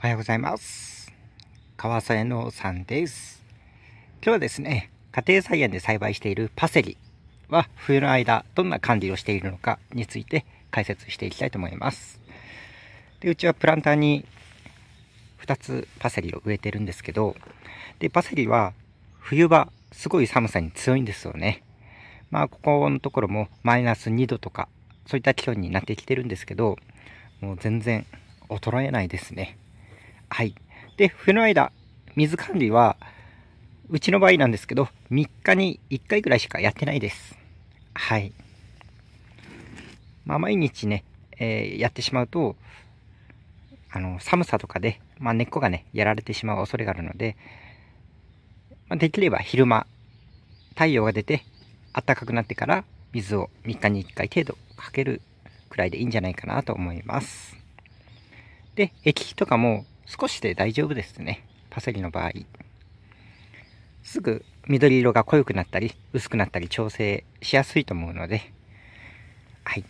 おはようございます。川添のさんです。今日はですね、家庭菜園で栽培しているパセリは冬の間どんな管理をしているのかについて解説していきたいと思います。でうちはプランターに2つパセリを植えてるんですけど、で、パセリは冬場すごい寒さに強いんですよね。まあ、ここのところもマイナス2度とか、そういった気温になってきてるんですけど、もう全然衰えないですね。はい。で、冬の間、水管理は、うちの場合なんですけど、3日に1回ぐらいしかやってないです。はい。まあ、毎日ね、えーやってしまうと、あの、寒さとかで、まあ、根っこがね、やられてしまう恐れがあるので、まあ、できれば昼間、太陽が出て、暖かくなってから、水を3日に1回程度かけるくらいでいいんじゃないかなと思います。で、液とかも少しで大丈夫ですね。パセリの場合。すぐ緑色が濃くなったり、薄くなったり調整しやすいと思うので、はい。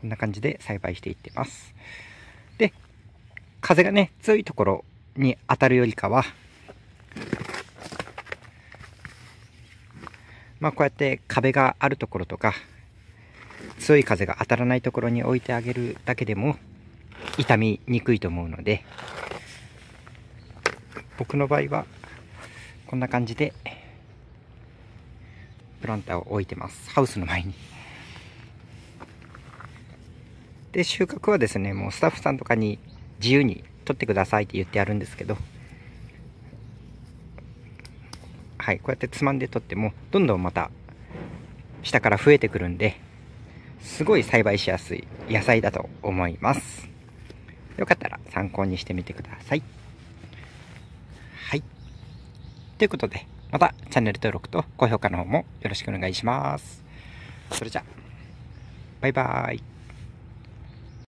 こんな感じで栽培していってます。で、風がね、強いところに当たるよりかは、まあこうやって壁があるところとか、強い風が当たらないところに置いてあげるだけでも傷みにくいと思うので僕の場合はこんな感じでプランターを置いてますハウスの前にで収穫はですねもうスタッフさんとかに自由に取ってくださいって言ってあるんですけどはいこうやってつまんで取ってもどんどんまた下から増えてくるんですごい栽培しやすい野菜だと思います。よかったら参考にしてみてください。はい。ということで、またチャンネル登録と高評価の方もよろしくお願いします。それじゃあ、バイバーイ。